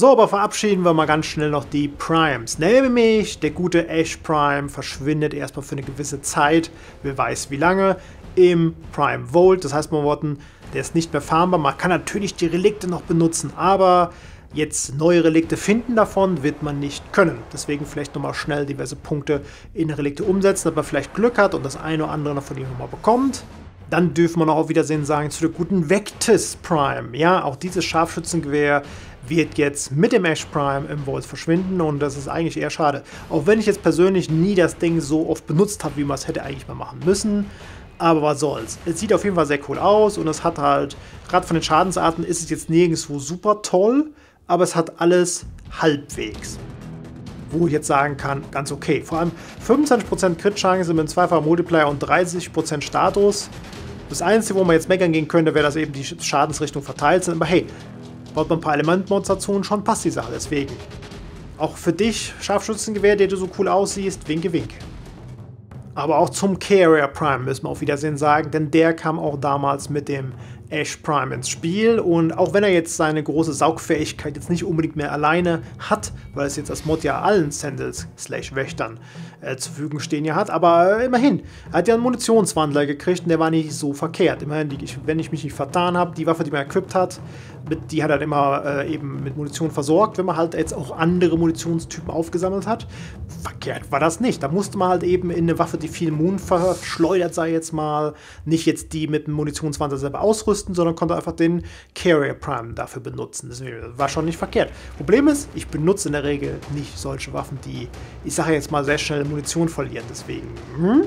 So, aber verabschieden wir mal ganz schnell noch die Primes. Nämlich, der gute Ash Prime verschwindet erstmal für eine gewisse Zeit, wer weiß wie lange, im Prime Vault. Das heißt, man Worten, der ist nicht mehr farmbar. Man kann natürlich die Relikte noch benutzen, aber jetzt neue Relikte finden davon wird man nicht können. Deswegen vielleicht nochmal schnell diverse Punkte in Relikte umsetzen, dass man vielleicht Glück hat und das eine oder andere noch von ihm nochmal bekommt. Dann dürfen wir noch auf Wiedersehen sagen zu der guten Vectis Prime. Ja, auch dieses Scharfschützengewehr wird jetzt mit dem Ash Prime im Vault verschwinden und das ist eigentlich eher schade. Auch wenn ich jetzt persönlich nie das Ding so oft benutzt habe, wie man es hätte eigentlich mal machen müssen. Aber was soll's. Es sieht auf jeden Fall sehr cool aus und es hat halt, gerade von den Schadensarten ist es jetzt nirgendwo super toll, aber es hat alles halbwegs. Wo ich jetzt sagen kann, ganz okay. Vor allem 25% Crit-Chance mit zweifacher Multiplier und 30% Status. Das Einzige, wo man jetzt meckern gehen könnte, wäre, dass eben die Schadensrichtung verteilt sind. Aber hey, baut man ein paar Elementmods dazu und schon passt die Sache. Deswegen. Auch für dich, Scharfschützengewehr, der du so cool aussiehst, winke, winke. Aber auch zum Carrier Prime müssen wir auf Wiedersehen sagen, denn der kam auch damals mit dem Ash Prime ins Spiel und auch wenn er jetzt seine große Saugfähigkeit jetzt nicht unbedingt mehr alleine hat, weil es jetzt das Mod ja allen Sandals slash Wächtern äh, zur Verfügung stehen ja hat, aber äh, immerhin, er hat ja einen Munitionswandler gekriegt und der war nicht so verkehrt. Immerhin, die, wenn ich mich nicht vertan habe, die Waffe, die man equipped hat, mit, die hat er immer äh, eben mit Munition versorgt, wenn man halt jetzt auch andere Munitionstypen aufgesammelt hat. Verkehrt war das nicht. Da musste man halt eben in eine Waffe, die viel Moon verschleudert, sei jetzt mal, nicht jetzt die mit dem Munitionswandler selber ausrüsten, sondern konnte einfach den Carrier Prime dafür benutzen. Das war schon nicht verkehrt. Problem ist, ich benutze in der Regel nicht solche Waffen, die, ich sage jetzt mal, sehr schnell Munition verlieren. Deswegen, hm?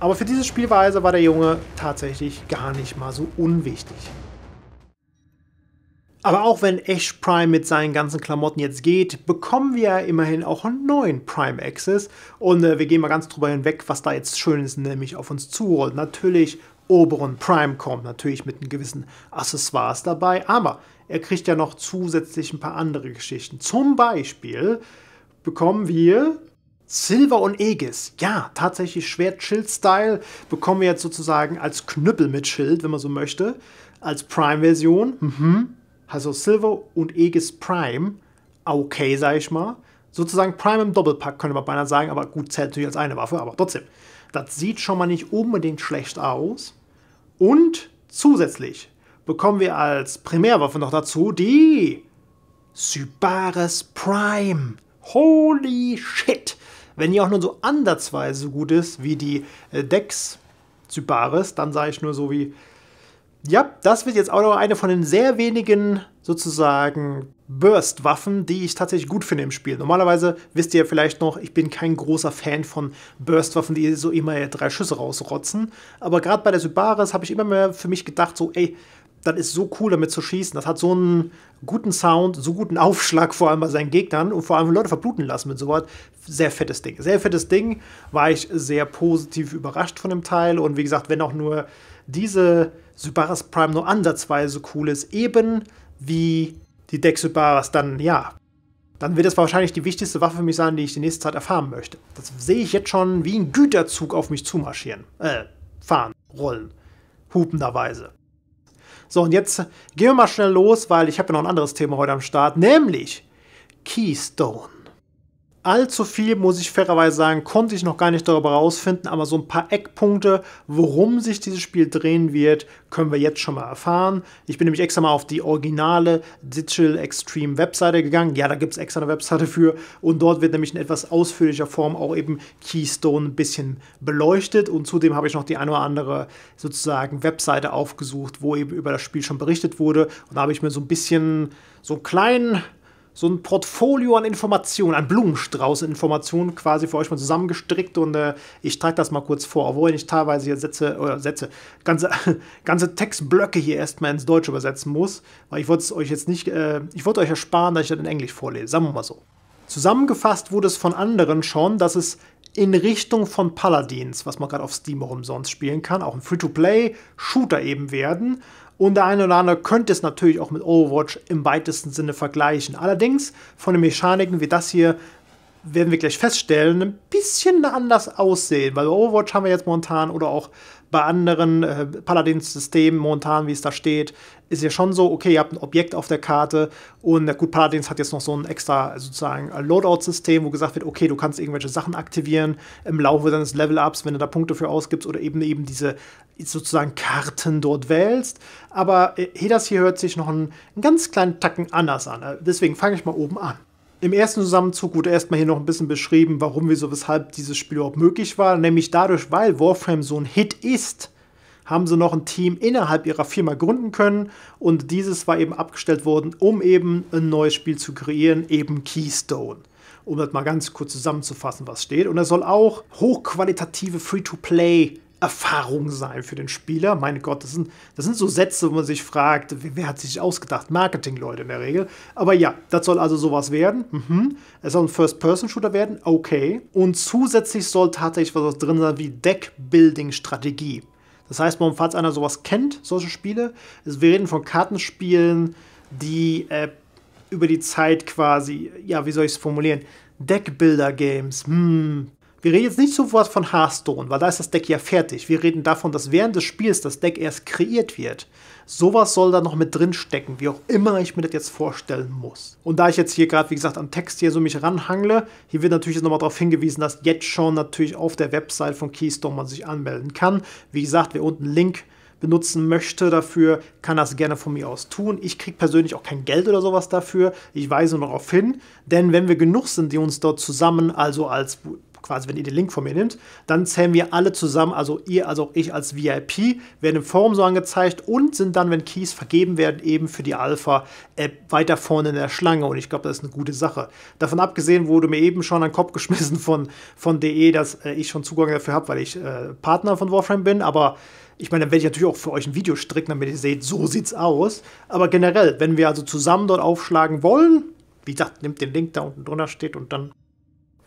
Aber für diese Spielweise war der Junge tatsächlich gar nicht mal so unwichtig. Aber auch wenn Ash Prime mit seinen ganzen Klamotten jetzt geht, bekommen wir ja immerhin auch einen neuen Prime Access. Und äh, wir gehen mal ganz drüber hinweg, was da jetzt Schönes nämlich auf uns zurollt. Natürlich Oberon Prime kommt, natürlich mit einem gewissen Accessoires dabei, aber er kriegt ja noch zusätzlich ein paar andere Geschichten. Zum Beispiel bekommen wir Silver und Aegis. Ja, tatsächlich Schwert-Schild-Style bekommen wir jetzt sozusagen als Knüppel mit Schild, wenn man so möchte, als Prime-Version. Mhm. Also Silver und Aegis Prime, okay, sag ich mal. Sozusagen Prime im Doppelpack, könnte man beinahe sagen, aber gut, zählt natürlich als eine Waffe, aber trotzdem. Das sieht schon mal nicht unbedingt schlecht aus. Und zusätzlich bekommen wir als Primärwaffe noch dazu die Sybaris Prime. Holy shit! Wenn die auch nur so andersweise so gut ist wie die äh, Dex Sybaris, dann sage ich nur so wie ja, das wird jetzt auch noch eine von den sehr wenigen sozusagen Burst-Waffen, die ich tatsächlich gut finde im Spiel. Normalerweise wisst ihr vielleicht noch, ich bin kein großer Fan von Burst-Waffen, die so immer drei Schüsse rausrotzen. Aber gerade bei der Sybaris habe ich immer mehr für mich gedacht, so, ey, das ist so cool damit zu schießen. Das hat so einen guten Sound, so guten Aufschlag vor allem bei seinen Gegnern und vor allem Leute verbluten lassen mit sowas. Sehr fettes Ding. Sehr fettes Ding. War ich sehr positiv überrascht von dem Teil und wie gesagt, wenn auch nur diese Sybaris Prime nur ansatzweise cool ist, eben wie die Deck Sybaris, dann ja, dann wird es wahrscheinlich die wichtigste Waffe für mich sein, die ich die nächste Zeit erfahren möchte. Das sehe ich jetzt schon wie ein Güterzug auf mich zumarschieren. Äh, fahren, rollen, hupenderweise. So, und jetzt gehen wir mal schnell los, weil ich habe ja noch ein anderes Thema heute am Start, nämlich Keystone allzu viel, muss ich fairerweise sagen, konnte ich noch gar nicht darüber rausfinden, aber so ein paar Eckpunkte, worum sich dieses Spiel drehen wird, können wir jetzt schon mal erfahren. Ich bin nämlich extra mal auf die originale Digital Extreme Webseite gegangen. Ja, da gibt es extra eine Webseite für und dort wird nämlich in etwas ausführlicher Form auch eben Keystone ein bisschen beleuchtet und zudem habe ich noch die eine oder andere sozusagen Webseite aufgesucht, wo eben über das Spiel schon berichtet wurde und da habe ich mir so ein bisschen so einen kleinen so ein Portfolio an Informationen, ein Blumenstrauß an Informationen quasi für euch mal zusammengestrickt und äh, ich trage das mal kurz vor, obwohl ich teilweise hier Sätze oder Sätze, ganze, ganze Textblöcke hier erstmal ins Deutsch übersetzen muss, weil ich wollte es euch jetzt nicht, äh, ich wollte euch ersparen, dass ich das in Englisch vorlese, sagen wir mal so. Zusammengefasst wurde es von anderen schon, dass es in Richtung von Paladins, was man gerade auf Steam auch umsonst spielen kann, auch ein Free-to-Play-Shooter eben werden und der eine oder andere könnte es natürlich auch mit Overwatch im weitesten Sinne vergleichen. Allerdings von den Mechaniken wie das hier werden wir gleich feststellen, ein bisschen anders aussehen. Weil Overwatch haben wir jetzt momentan oder auch bei anderen äh, Paladins-Systemen momentan, wie es da steht, ist ja schon so, okay, ihr habt ein Objekt auf der Karte und äh, gut, Paladins hat jetzt noch so ein extra sozusagen Loadout-System, wo gesagt wird, okay, du kannst irgendwelche Sachen aktivieren im Laufe deines Level-Ups, wenn du da Punkte für ausgibst oder eben eben diese sozusagen Karten dort wählst. Aber äh, das hier hört sich noch einen, einen ganz kleinen Tacken anders an. Äh, deswegen fange ich mal oben an. Im ersten Zusammenzug wurde erstmal hier noch ein bisschen beschrieben, warum, wieso, weshalb dieses Spiel überhaupt möglich war. Nämlich dadurch, weil Warframe so ein Hit ist, haben sie noch ein Team innerhalb ihrer Firma gründen können und dieses war eben abgestellt worden, um eben ein neues Spiel zu kreieren, eben Keystone. Um das mal ganz kurz zusammenzufassen, was steht. Und er soll auch hochqualitative Free-to-Play Erfahrung sein für den Spieler. Meine Gott, das sind, das sind so Sätze, wo man sich fragt, wer hat sich ausgedacht? Marketing-Leute in der Regel. Aber ja, das soll also sowas werden. Mhm. Es soll ein First-Person-Shooter werden. Okay. Und zusätzlich soll tatsächlich was drin sein wie Deck-Building-Strategie. Das heißt, falls einer sowas kennt, solche Spiele, wir reden von Kartenspielen, die äh, über die Zeit quasi, ja, wie soll ich es formulieren? Deckbuilder-Games, hm, wir reden jetzt nicht sofort von Hearthstone, weil da ist das Deck ja fertig. Wir reden davon, dass während des Spiels das Deck erst kreiert wird. Sowas soll da noch mit drin stecken, wie auch immer ich mir das jetzt vorstellen muss. Und da ich jetzt hier gerade, wie gesagt, am Text hier so mich ranhangle, hier wird natürlich nochmal darauf hingewiesen, dass jetzt schon natürlich auf der Website von Keystone man sich anmelden kann. Wie gesagt, wer unten Link benutzen möchte dafür, kann das gerne von mir aus tun. Ich kriege persönlich auch kein Geld oder sowas dafür. Ich weise nur darauf hin, denn wenn wir genug sind, die uns dort zusammen, also als quasi wenn ihr den Link von mir nimmt, dann zählen wir alle zusammen, also ihr, also auch ich als VIP, werden im Forum so angezeigt und sind dann, wenn Keys vergeben werden, eben für die Alpha äh, weiter vorne in der Schlange. Und ich glaube, das ist eine gute Sache. Davon abgesehen wurde mir eben schon an den Kopf geschmissen von, von DE, dass äh, ich schon Zugang dafür habe, weil ich äh, Partner von Warframe bin, aber ich meine, dann werde ich natürlich auch für euch ein Video stricken, damit ihr seht, so sieht's aus. Aber generell, wenn wir also zusammen dort aufschlagen wollen, wie gesagt, nehmt den Link, da unten drunter steht und dann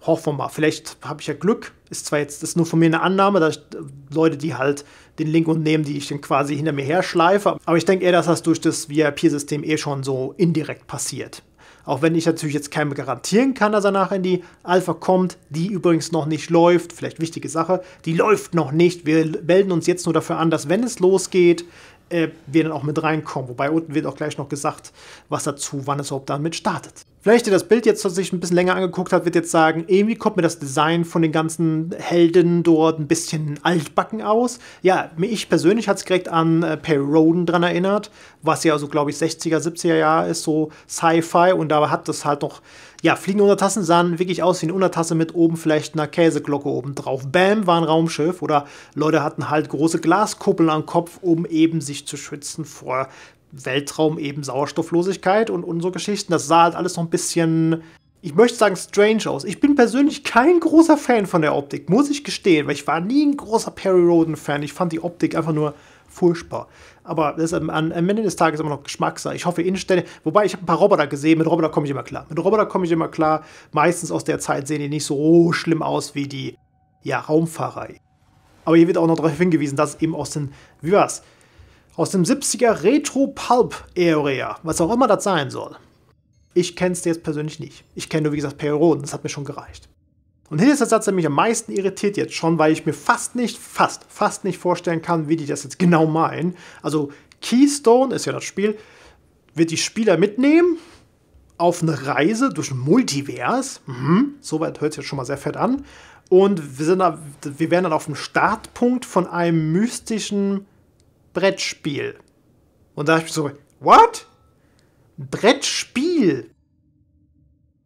hoffen wir mal. Vielleicht habe ich ja Glück. Ist zwar jetzt ist nur von mir eine Annahme, dass äh, Leute, die halt den Link und nehmen, die ich dann quasi hinter mir her schleife. Aber ich denke eher, dass das durch das VIP-System eh schon so indirekt passiert. Auch wenn ich natürlich jetzt keinem garantieren kann, dass er nachher in die Alpha kommt, die übrigens noch nicht läuft. Vielleicht wichtige Sache, die läuft noch nicht. Wir melden uns jetzt nur dafür an, dass wenn es losgeht, äh, wir dann auch mit reinkommen. Wobei unten wird auch gleich noch gesagt, was dazu, wann es überhaupt damit startet. Vielleicht, der das Bild jetzt sich ein bisschen länger angeguckt hat, wird jetzt sagen, irgendwie kommt mir das Design von den ganzen Helden dort ein bisschen altbacken aus. Ja, ich persönlich hat es direkt an äh, Perry Roden dran erinnert, was ja so, glaube ich, 60er, 70er Jahre ist, so Sci-Fi. Und da hat das halt noch, ja, fliegende Untertassen sahen wirklich aus wie eine Untertasse mit oben vielleicht einer Käseglocke oben drauf. Bam, war ein Raumschiff. Oder Leute hatten halt große Glaskuppeln am Kopf, um eben sich zu schützen vor Weltraum eben Sauerstofflosigkeit und, und so Geschichten. Das sah halt alles noch ein bisschen, ich möchte sagen, strange aus. Ich bin persönlich kein großer Fan von der Optik, muss ich gestehen, weil ich war nie ein großer Perry Roden-Fan. Ich fand die Optik einfach nur furchtbar. Aber das ist am, Ende des Tages immer noch Geschmackssache. Ich hoffe inständig, wobei ich habe ein paar Roboter gesehen, mit Roboter komme ich immer klar. Mit Roboter komme ich immer klar. Meistens aus der Zeit sehen die nicht so schlimm aus wie die ja, Raumfahrer. Aber hier wird auch noch darauf hingewiesen, dass eben aus den, wie war's? Aus dem 70er Retro Pulp Area, was auch immer das sein soll. Ich kenne es jetzt persönlich nicht. Ich kenne nur, wie gesagt, Perioden, das hat mir schon gereicht. Und hier ist der Satz, der mich am meisten irritiert jetzt schon, weil ich mir fast nicht, fast, fast nicht vorstellen kann, wie die das jetzt genau meinen. Also Keystone ist ja das Spiel, wird die Spieler mitnehmen auf eine Reise durch ein Multivers. Mhm, soweit hört es jetzt schon mal sehr fett an. Und wir, sind da, wir werden dann auf dem Startpunkt von einem mystischen Brettspiel. Und da habe ich so, what? Brettspiel?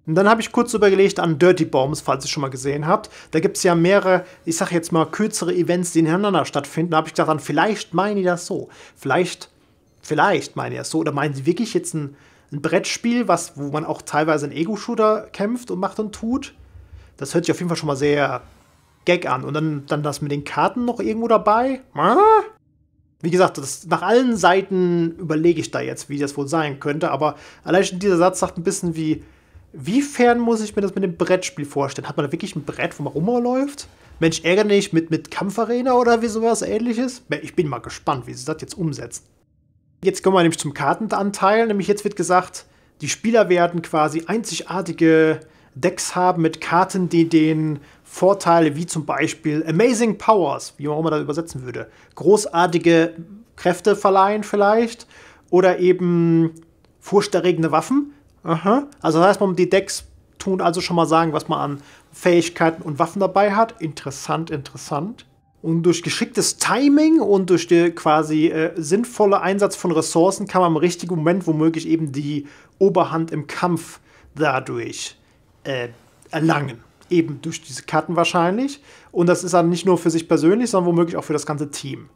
Und dann habe ich kurz überlegt an Dirty Bombs, falls ihr schon mal gesehen habt. Da gibt es ja mehrere, ich sage jetzt mal, kürzere Events, die hintereinander stattfinden. Da habe ich gedacht, dann vielleicht meinen die das so. Vielleicht, vielleicht meinen die das so. Oder meinen sie wirklich jetzt ein, ein Brettspiel, was, wo man auch teilweise einen Ego-Shooter kämpft und macht und tut? Das hört sich auf jeden Fall schon mal sehr Gag an. Und dann, dann das mit den Karten noch irgendwo dabei? Ah? Wie gesagt, das, nach allen Seiten überlege ich da jetzt, wie das wohl sein könnte, aber allein schon dieser Satz sagt ein bisschen wie, wie fern muss ich mir das mit dem Brettspiel vorstellen? Hat man da wirklich ein Brett, wo man rumläuft? Mensch, ärgere dich mit, mit Kampfarena oder wie sowas ähnliches? Ich bin mal gespannt, wie sie das jetzt umsetzen. Jetzt kommen wir nämlich zum Kartenanteil, nämlich jetzt wird gesagt, die Spieler werden quasi einzigartige Decks haben mit Karten, die den Vorteile wie zum Beispiel Amazing Powers, wie man auch immer das übersetzen würde, großartige Kräfte verleihen vielleicht oder eben furchterregende Waffen. Aha. Also das heißt, man die Decks tun also schon mal sagen, was man an Fähigkeiten und Waffen dabei hat. Interessant, interessant. Und durch geschicktes Timing und durch den quasi äh, sinnvolle Einsatz von Ressourcen kann man im richtigen Moment womöglich eben die Oberhand im Kampf dadurch äh, erlangen. Eben durch diese Karten wahrscheinlich. Und das ist dann nicht nur für sich persönlich, sondern womöglich auch für das ganze Team.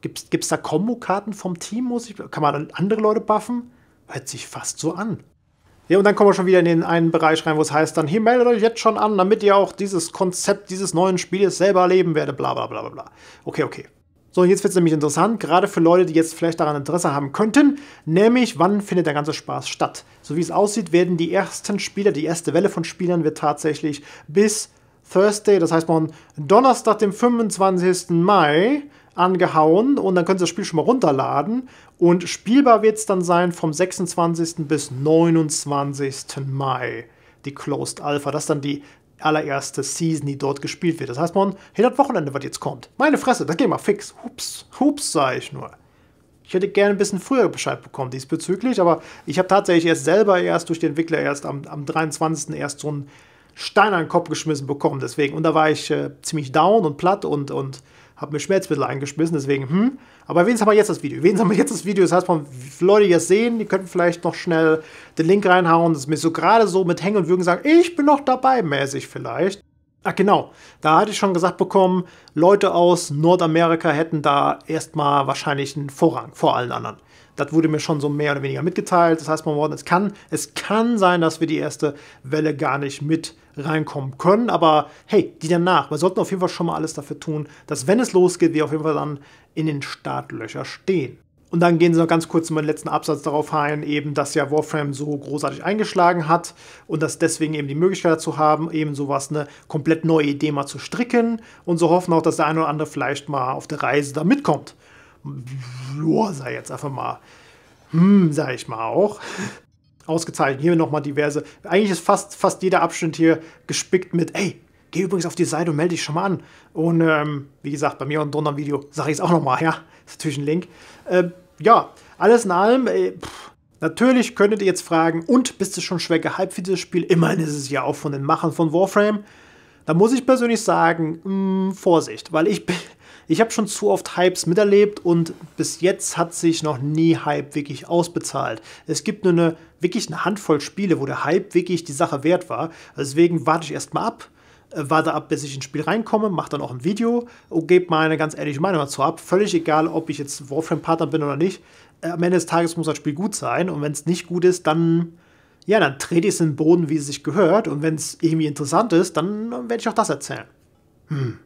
Gibt es da Kombo-Karten vom Team? Muss ich, kann man andere Leute buffen? Hört sich fast so an. Ja, und dann kommen wir schon wieder in den einen Bereich rein, wo es heißt dann, hier meldet euch jetzt schon an, damit ihr auch dieses Konzept dieses neuen Spieles selber erleben werdet, bla bla bla bla bla. Okay, okay. So, und jetzt wird es nämlich interessant, gerade für Leute, die jetzt vielleicht daran Interesse haben könnten, nämlich wann findet der ganze Spaß statt. So wie es aussieht, werden die ersten Spieler, die erste Welle von Spielern wird tatsächlich bis Thursday, das heißt man Donnerstag, dem 25. Mai, angehauen und dann können Sie das Spiel schon mal runterladen. Und spielbar wird es dann sein vom 26. bis 29. Mai, die Closed Alpha. Das ist dann die allererste Season, die dort gespielt wird. Das heißt, man hinter Wochenende, was jetzt kommt. Meine Fresse, das geht mal fix. Hups, hups, sage ich nur. Ich hätte gerne ein bisschen früher Bescheid bekommen diesbezüglich, aber ich habe tatsächlich erst selber erst durch den Entwickler erst am, am 23. erst so einen Stein an den Kopf geschmissen bekommen. Deswegen, und da war ich äh, ziemlich down und platt und, und habe mir Schmerzmittel eingeschmissen, deswegen, hm. Aber wen haben wir jetzt das Video? Wen haben wir jetzt das Video? Das heißt, für Leute, die das sehen, die könnten vielleicht noch schnell den Link reinhauen, das mir so gerade so mit Hängen und Würgen sagen, ich bin noch dabei, mäßig vielleicht. Ach genau, da hatte ich schon gesagt bekommen, Leute aus Nordamerika hätten da erstmal wahrscheinlich einen Vorrang vor allen anderen. Das wurde mir schon so mehr oder weniger mitgeteilt. Das heißt, man, es kann, es kann sein, dass wir die erste Welle gar nicht mit reinkommen können. Aber hey, die danach. Wir sollten auf jeden Fall schon mal alles dafür tun, dass wenn es losgeht, wir auf jeden Fall dann in den Startlöcher stehen. Und dann gehen sie noch ganz kurz in meinen letzten Absatz darauf ein, eben, dass ja Warframe so großartig eingeschlagen hat und dass deswegen eben die Möglichkeit dazu haben, eben sowas, eine komplett neue Idee mal zu stricken und so hoffen auch, dass der eine oder andere vielleicht mal auf der Reise da mitkommt. Joa, sei jetzt einfach mal, hm, sag ich mal auch ausgezeichnet. Hier nochmal diverse. Eigentlich ist fast, fast jeder Abschnitt hier gespickt mit, ey, geh übrigens auf die Seite und melde dich schon mal an. Und ähm, wie gesagt, bei mir und drunter im Video sage ich es auch nochmal, ja, ist natürlich ein Link. Äh, ja, alles in allem, ey, pff, natürlich könntet ihr jetzt fragen, und bist du schon schwer gehypt für dieses Spiel? Immerhin ist es ja auch von den Machern von Warframe. Da muss ich persönlich sagen, mh, hm, Vorsicht, weil ich bin ich habe schon zu oft Hypes miterlebt und bis jetzt hat sich noch nie Hype wirklich ausbezahlt. Es gibt nur eine wirklich eine Handvoll Spiele, wo der Hype wirklich die Sache wert war. Deswegen warte ich erstmal ab, äh, warte ab, bis ich ins Spiel reinkomme, mache dann auch ein Video und gebe meine ganz ehrliche Meinung dazu ab. Völlig egal, ob ich jetzt Warframe-Partner bin oder nicht. Äh, am Ende des Tages muss das Spiel gut sein und wenn es nicht gut ist, dann ja, dann trete ich es in den Boden, wie es sich gehört. Und wenn es irgendwie interessant ist, dann werde ich auch das erzählen. Hm.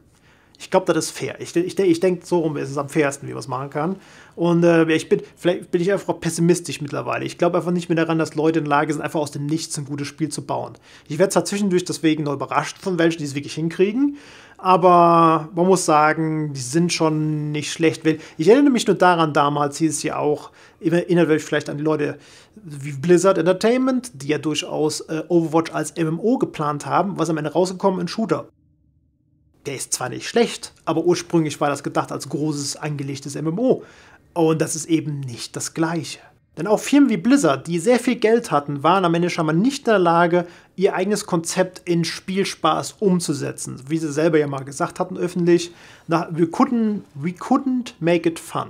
Ich glaube, das ist fair. Ich, ich, ich denke, so rum ist es am fairsten, wie man es machen kann. Und äh, ich bin, vielleicht bin ich einfach pessimistisch mittlerweile. Ich glaube einfach nicht mehr daran, dass Leute in der Lage sind, einfach aus dem Nichts ein gutes Spiel zu bauen. Ich werde zwar zwischendurch deswegen noch überrascht von welchen, die es wirklich hinkriegen, aber man muss sagen, die sind schon nicht schlecht. Ich erinnere mich nur daran, damals hieß es ja auch, erinnert euch vielleicht an die Leute wie Blizzard Entertainment, die ja durchaus äh, Overwatch als MMO geplant haben, was am Ende rausgekommen ein Shooter der ist zwar nicht schlecht, aber ursprünglich war das gedacht als großes angelegtes MMO. Und das ist eben nicht das Gleiche. Denn auch Firmen wie Blizzard, die sehr viel Geld hatten, waren am Ende schon mal nicht in der Lage, ihr eigenes Konzept in Spielspaß umzusetzen. Wie sie selber ja mal gesagt hatten öffentlich, we couldn't, we couldn't make it fun.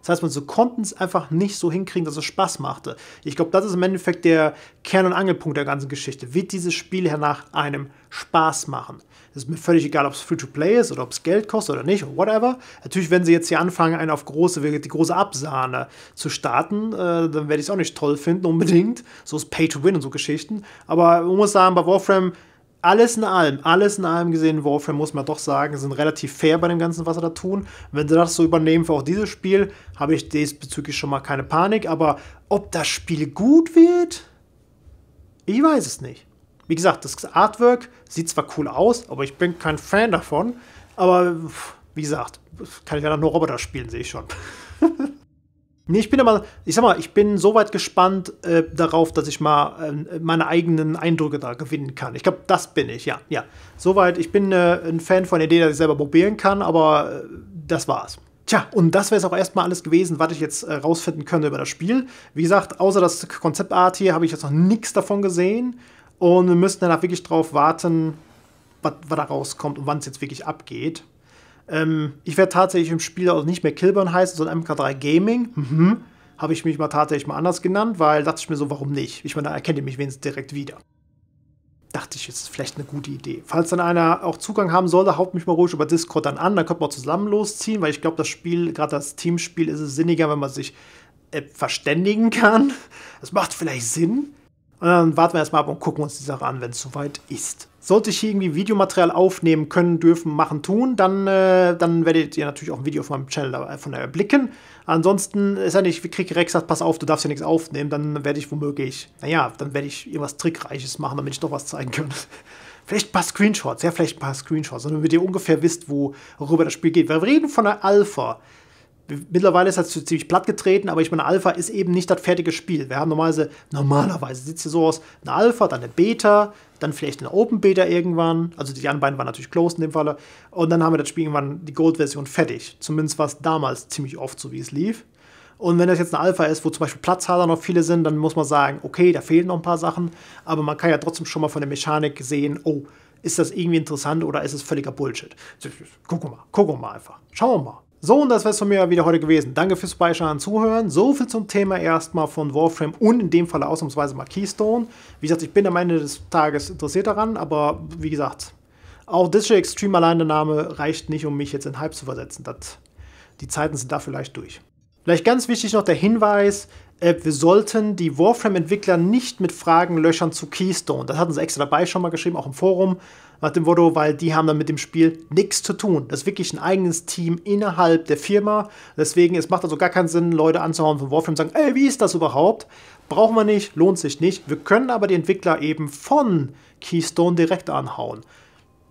Das heißt, man so konnten es einfach nicht so hinkriegen, dass es Spaß machte. Ich glaube, das ist im Endeffekt der Kern- und Angelpunkt der ganzen Geschichte. Wird dieses Spiel hernach einem Spaß machen? Es ist mir völlig egal, ob es Free-to-Play ist oder ob es Geld kostet oder nicht, whatever. Natürlich, wenn sie jetzt hier anfangen, einen auf große, die große Absahne zu starten, äh, dann werde ich es auch nicht toll finden, unbedingt. So ist Pay-to-Win und so Geschichten. Aber man muss sagen, bei Warframe alles in allem, alles in allem gesehen, Warframe muss man doch sagen, sind relativ fair bei dem Ganzen, was sie da tun. Wenn sie das so übernehmen für auch dieses Spiel, habe ich diesbezüglich schon mal keine Panik. Aber ob das Spiel gut wird, ich weiß es nicht. Wie gesagt, das Artwork sieht zwar cool aus, aber ich bin kein Fan davon. Aber wie gesagt, kann ich ja nur Roboter spielen, sehe ich schon. Nee, ich bin aber, ich sag mal, ich bin soweit gespannt äh, darauf, dass ich mal äh, meine eigenen Eindrücke da gewinnen kann. Ich glaube, das bin ich, ja, ja. Soweit, ich bin äh, ein Fan von der Idee, dass ich selber probieren kann, aber äh, das war's. Tja, und das wäre es auch erstmal alles gewesen, was ich jetzt äh, rausfinden könnte über das Spiel. Wie gesagt, außer das Konzeptart hier habe ich jetzt noch nichts davon gesehen. Und wir müssten danach wirklich drauf warten, was da rauskommt und wann es jetzt wirklich abgeht. Ähm, ich werde tatsächlich im Spiel auch nicht mehr Killburn heißen, sondern MK3 Gaming. Mhm. Habe ich mich mal tatsächlich mal anders genannt, weil dachte ich mir so, warum nicht? Ich meine, da erkennt ihr mich wenigstens direkt wieder. Dachte ich, ist vielleicht eine gute Idee. Falls dann einer auch Zugang haben sollte, haut mich mal ruhig über Discord dann an, dann könnte man zusammen losziehen, weil ich glaube, das Spiel, gerade das Teamspiel, ist es sinniger, wenn man sich äh, verständigen kann. Das macht vielleicht Sinn. Und dann warten wir erstmal ab und gucken uns die Sache an, wenn es soweit ist. Sollte ich hier irgendwie Videomaterial aufnehmen können, dürfen, machen, tun, dann, äh, dann werdet ihr natürlich auch ein Video auf meinem Channel davon erblicken. Ansonsten ist ja nicht, wie krieg Rex sagt, pass auf, du darfst hier nichts aufnehmen, dann werde ich womöglich, naja, dann werde ich irgendwas Trickreiches machen, damit ich doch was zeigen kann. vielleicht ein paar Screenshots, ja, vielleicht ein paar Screenshots, damit ihr ungefähr wisst, worüber das Spiel geht. Wir reden von der Alpha mittlerweile ist das ziemlich platt getreten, aber ich meine, Alpha ist eben nicht das fertige Spiel. Wir haben normalerweise, normalerweise sieht es so aus, eine Alpha, dann eine Beta, dann vielleicht eine Open Beta irgendwann. Also die anderen beiden waren natürlich closed in dem Falle. Und dann haben wir das Spiel irgendwann die Gold-Version fertig. Zumindest war es damals ziemlich oft so, wie es lief. Und wenn das jetzt eine Alpha ist, wo zum Beispiel Platzhaler noch viele sind, dann muss man sagen, okay, da fehlen noch ein paar Sachen, aber man kann ja trotzdem schon mal von der Mechanik sehen, oh, ist das irgendwie interessant oder ist es völliger Bullshit? Gucken wir mal, gucken wir mal einfach. Schauen wir mal. So, und das wäre es von mir wieder heute gewesen. Danke fürs Beischauen und Zuhören. So viel zum Thema erstmal von Warframe und in dem Fall ausnahmsweise mal Keystone. Wie gesagt, ich bin am Ende des Tages interessiert daran, aber wie gesagt, auch Digital Extreme allein der Name reicht nicht, um mich jetzt in Hype zu versetzen. Das, die Zeiten sind da vielleicht durch. Vielleicht ganz wichtig noch der Hinweis, äh, wir sollten die Warframe-Entwickler nicht mit Fragen löchern zu Keystone. Das hatten sie extra dabei schon mal geschrieben, auch im Forum nach dem Motto, weil die haben dann mit dem Spiel nichts zu tun. Das ist wirklich ein eigenes Team innerhalb der Firma. Deswegen, es macht also gar keinen Sinn, Leute anzuhauen von Warframe und sagen, ey, wie ist das überhaupt? Brauchen wir nicht, lohnt sich nicht. Wir können aber die Entwickler eben von Keystone direkt anhauen.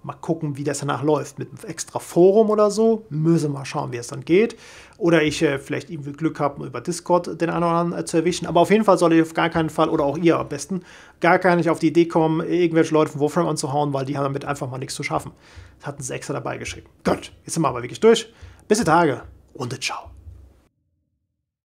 Mal gucken, wie das danach läuft. Mit einem extra Forum oder so. Müssen wir mal schauen, wie es dann geht. Oder ich äh, vielleicht irgendwie Glück habe, über Discord den einen oder anderen äh, zu erwischen. Aber auf jeden Fall soll ich auf gar keinen Fall, oder auch ihr am besten, gar gar nicht auf die Idee kommen, irgendwelche Leute von Warframe anzuhauen, weil die haben damit einfach mal nichts zu schaffen. Das hatten sie extra dabei geschickt. Gut, jetzt sind wir aber wirklich durch. Bis die Tage und ciao.